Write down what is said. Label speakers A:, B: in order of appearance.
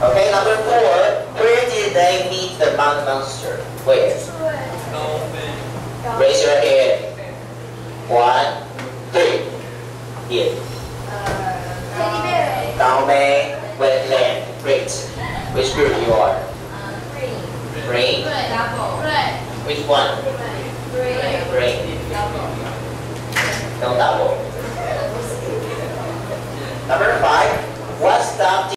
A: Okay, number four. Where did they meet the mud monster? Where? Raise your hand. One, three. Yeah. Dalme, wetland. Great. Which group you are? Green. Which one? Green. No double.